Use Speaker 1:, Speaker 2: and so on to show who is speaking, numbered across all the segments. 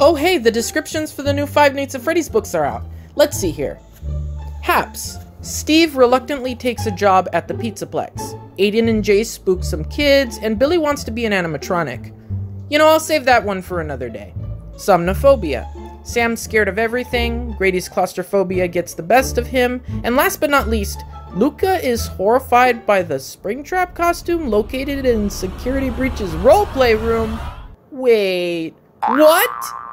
Speaker 1: Oh hey, the descriptions for the new Five Nights at Freddy's books are out. Let's see here. Happs. Steve reluctantly takes a job at the Pizzaplex. Aiden and Jace spook some kids, and Billy wants to be an animatronic. You know, I'll save that one for another day. Somniphobia. Sam's scared of everything, Grady's claustrophobia gets the best of him, and last but not least, Luca is horrified by the Springtrap costume located in Security Breach's roleplay room. Wait, what?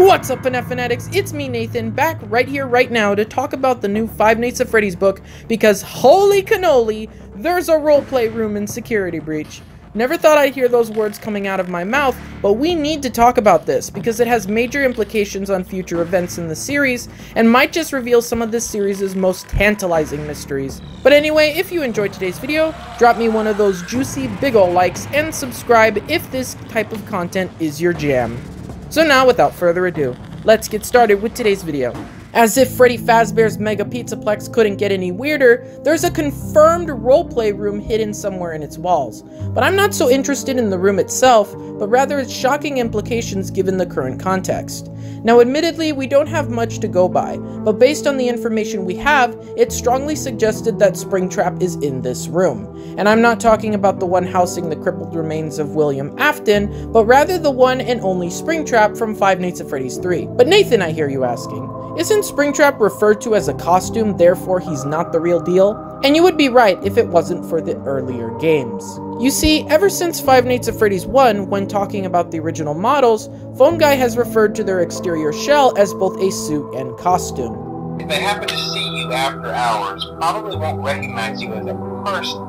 Speaker 1: What's up, Fanatics? It's me, Nathan, back right here, right now, to talk about the new Five Nights at Freddy's book, because holy cannoli, there's a roleplay room in Security Breach. Never thought I'd hear those words coming out of my mouth, but we need to talk about this, because it has major implications on future events in the series, and might just reveal some of this series' most tantalizing mysteries. But anyway, if you enjoyed today's video, drop me one of those juicy big ol' likes, and subscribe if this type of content is your jam. So now, without further ado, let's get started with today's video. As if Freddy Fazbear's Mega Pizzaplex couldn't get any weirder, there's a confirmed roleplay room hidden somewhere in its walls. But I'm not so interested in the room itself, but rather its shocking implications given the current context. Now admittedly, we don't have much to go by, but based on the information we have, it strongly suggested that Springtrap is in this room. And I'm not talking about the one housing the crippled remains of William Afton, but rather the one and only Springtrap from Five Nights at Freddy's 3. But Nathan, I hear you asking, isn't Springtrap referred to as a costume, therefore he's not the real deal? And you would be right if it wasn't for the earlier games. You see, ever since Five Nights at Freddy's 1, when talking about the original models, Phone Guy has referred to their exterior shell as both a suit and costume.
Speaker 2: If they happen to see you after hours, probably won't recognize you as a person.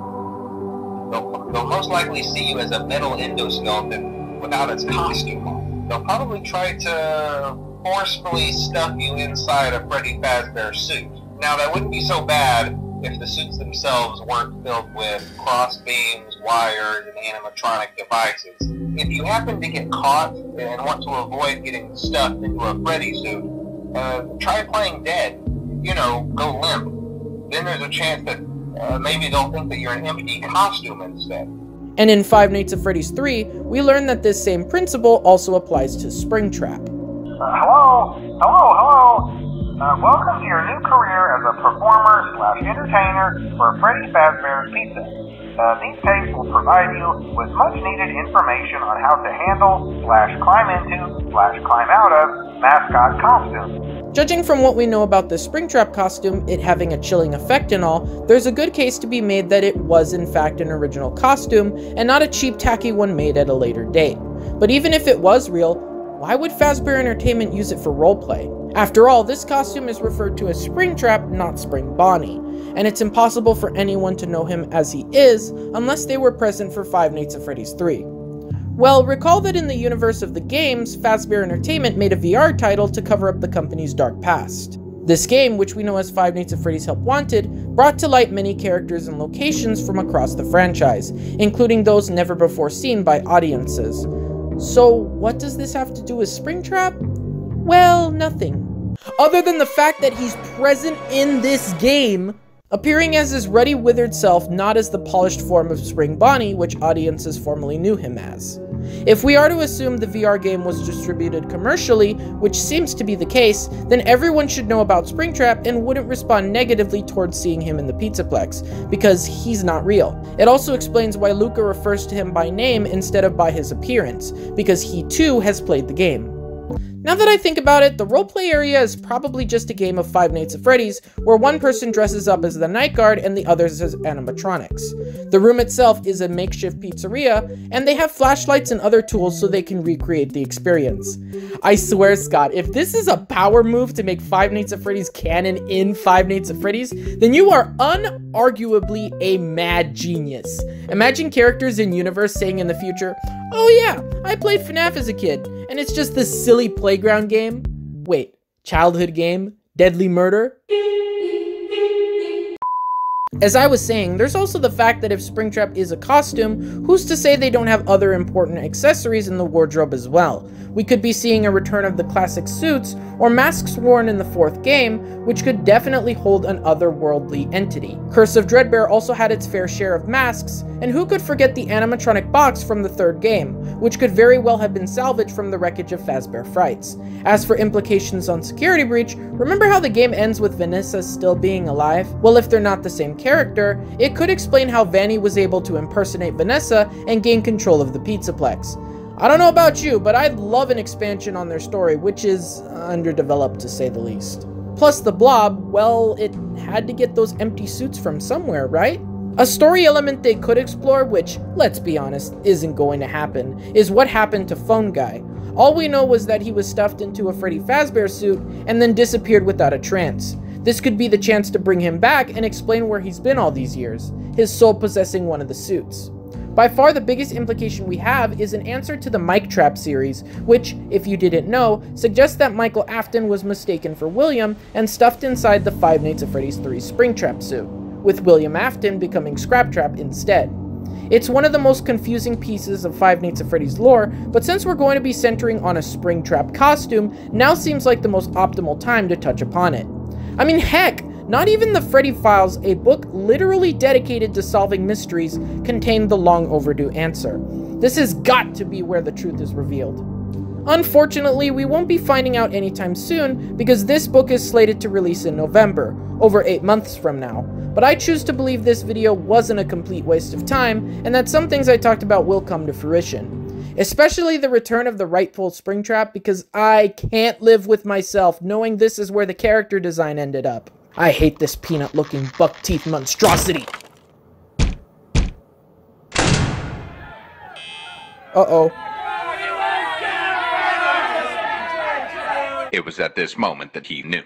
Speaker 2: They'll, they'll most likely see you as a metal endoskeleton without its costume on. They'll probably try to forcefully stuff you inside a Freddy Fazbear suit. Now, that wouldn't be so bad if the suits themselves weren't filled with cross beams, wires, and animatronic devices. If you happen to get caught and want to avoid getting stuffed into a Freddy suit, uh, try playing dead. You know, go limp. Then there's a chance that uh, maybe they'll think that you're an empty costume instead.
Speaker 1: And in Five Nights at Freddy's 3, we learn that this same principle also applies to Springtrap.
Speaker 3: Hello? Hello, hello? Uh, welcome to your new career as a performer slash entertainer for Freddy Fazbear's Pizza. Uh, these tapes will provide you with much needed information on how to handle slash climb into slash climb out of mascot costumes.
Speaker 1: Judging from what we know about the Springtrap costume, it having a chilling effect and all, there's a good case to be made that it was in fact an original costume and not a cheap tacky one made at a later date. But even if it was real, why would Fazbear Entertainment use it for roleplay? After all, this costume is referred to as Springtrap, not Spring Bonnie, and it's impossible for anyone to know him as he is unless they were present for Five Nights at Freddy's 3. Well, recall that in the universe of the games, Fazbear Entertainment made a VR title to cover up the company's dark past. This game, which we know as Five Nights at Freddy's Help Wanted, brought to light many characters and locations from across the franchise, including those never before seen by audiences. So, what does this have to do with Springtrap? Well, nothing. Other than the fact that he's present in this game, appearing as his ruddy, withered self, not as the polished form of Spring Bonnie, which audiences formerly knew him as. If we are to assume the VR game was distributed commercially, which seems to be the case, then everyone should know about Springtrap and wouldn't respond negatively towards seeing him in the Pizzaplex, because he's not real. It also explains why Luca refers to him by name instead of by his appearance, because he too has played the game. Now that I think about it, the roleplay area is probably just a game of Five Nights at Freddy's, where one person dresses up as the night guard and the others as animatronics. The room itself is a makeshift pizzeria, and they have flashlights and other tools so they can recreate the experience. I swear, Scott, if this is a power move to make Five Nights at Freddy's canon in Five Nights at Freddy's, then you are unarguably a mad genius. Imagine characters in universe saying in the future, Oh yeah, I played FNAF as a kid, and it's just this silly playground game. Wait, childhood game? Deadly murder? As I was saying, there's also the fact that if Springtrap is a costume, who's to say they don't have other important accessories in the wardrobe as well? We could be seeing a return of the classic suits, or masks worn in the fourth game, which could definitely hold an otherworldly entity. Curse of Dreadbear also had its fair share of masks, and who could forget the animatronic box from the third game, which could very well have been salvaged from the wreckage of Fazbear Frights. As for implications on Security Breach, remember how the game ends with Vanessa still being alive? Well, if they're not the same character, it could explain how Vanny was able to impersonate Vanessa and gain control of the Pizzaplex. I don't know about you, but I'd love an expansion on their story, which is underdeveloped to say the least. Plus, the blob, well, it had to get those empty suits from somewhere, right? A story element they could explore, which, let's be honest, isn't going to happen, is what happened to Phone Guy. All we know was that he was stuffed into a Freddy Fazbear suit and then disappeared without a trance. This could be the chance to bring him back and explain where he's been all these years, his soul possessing one of the suits. By far the biggest implication we have is an answer to the Mike Trap series, which, if you didn't know, suggests that Michael Afton was mistaken for William and stuffed inside the Five Nights at Freddy's 3 Springtrap suit, with William Afton becoming Scraptrap instead. It's one of the most confusing pieces of Five Nights at Freddy's lore, but since we're going to be centering on a Springtrap costume, now seems like the most optimal time to touch upon it. I mean, heck, not even the Freddy Files, a book literally dedicated to solving mysteries, contained the long overdue answer. This has got to be where the truth is revealed. Unfortunately, we won't be finding out anytime soon because this book is slated to release in November, over 8 months from now. But I choose to believe this video wasn't a complete waste of time, and that some things I talked about will come to fruition. Especially the return of the rightful Springtrap because I can't live with myself knowing this is where the character design ended up. I hate this peanut-looking buck-teeth monstrosity. Uh-oh.
Speaker 4: It was at this moment that he knew.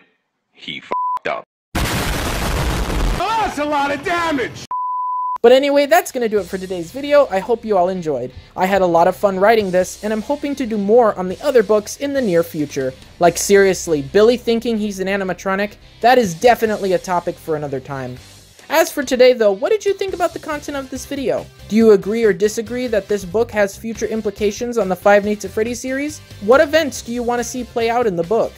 Speaker 4: He f***ed up. Oh,
Speaker 5: that's a lot of damage!
Speaker 1: But anyway, that's going to do it for today's video. I hope you all enjoyed. I had a lot of fun writing this, and I'm hoping to do more on the other books in the near future. Like seriously, Billy thinking he's an animatronic? That is definitely a topic for another time. As for today though, what did you think about the content of this video? Do you agree or disagree that this book has future implications on the Five Nights at Freddy series? What events do you want to see play out in the book?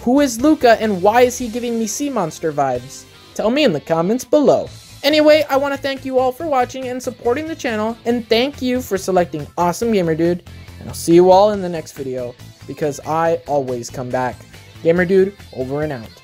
Speaker 1: Who is Luca and why is he giving me sea monster vibes? Tell me in the comments below. Anyway, I want to thank you all for watching and supporting the channel, and thank you for selecting Awesome Gamer Dude, and I'll see you all in the next video, because I always come back. Gamer Dude, over and out.